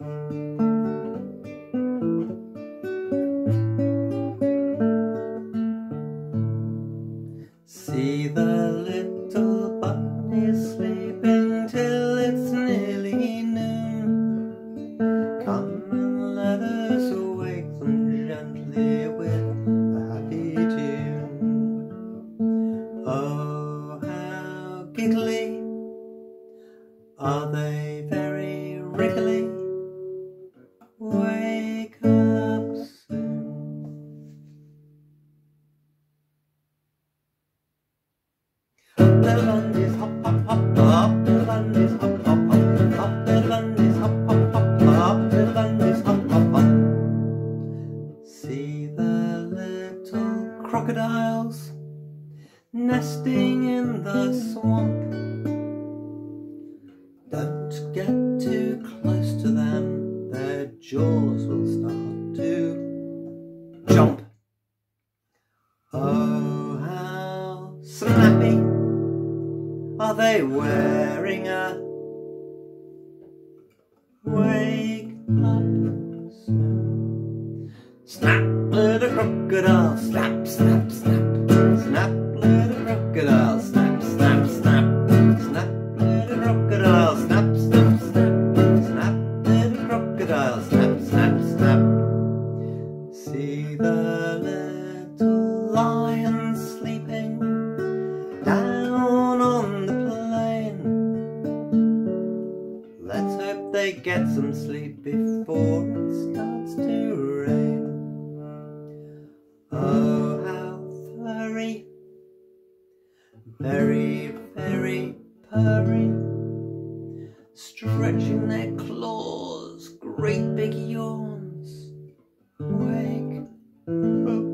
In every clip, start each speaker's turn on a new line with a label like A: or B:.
A: See the little bunny sleeping till it's nearly noon. Come and let us wake them gently with a happy tune. Oh, how giggly are they very wriggly? See the little crocodiles nesting in the swamp. Don't get are they wearing a wake up soon? Snap, little crocodile, snap, snap, snap, snap, little crocodile, snap, snap, snap, snap, little crocodile, snap, snap, snap, snap, little crocodile, snap, get some sleep before it starts to rain. Oh, how furry, very, very purry, stretching their claws, great big yawns. Wake up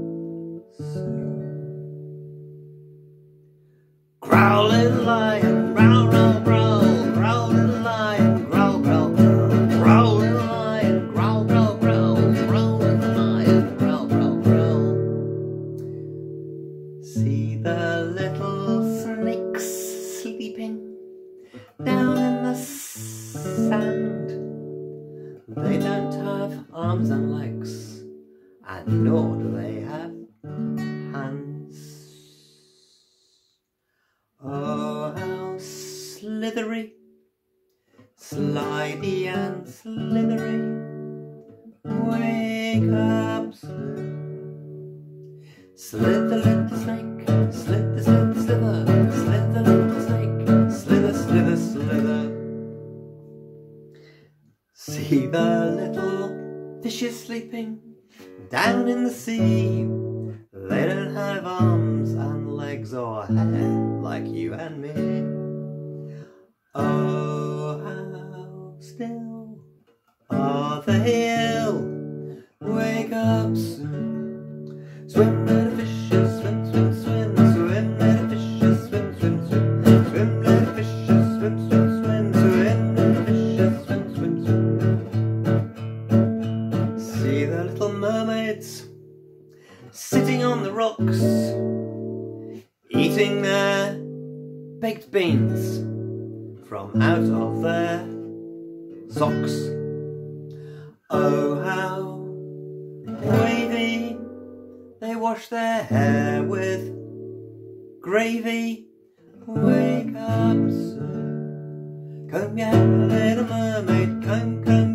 A: soon. Growling lion, down in the sand. They don't have arms and legs, and nor do they have hands. Oh, how slithery, slidey and slithery. Wake up. Slither, little snake, See the little fishes sleeping down in the sea. They don't have arms and legs or hair like you and me. Sitting on the rocks, eating their baked beans from out of their socks. Oh, how wavy they wash their hair with gravy. Wake up soon. Your hair, little mermaid. Comb, comb,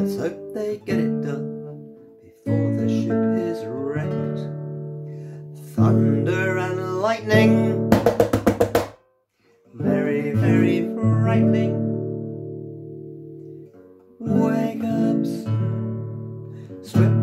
A: Let's hope they get it done before the ship is wrecked. Thunder and lightning, very, very frightening. Wake up, swim.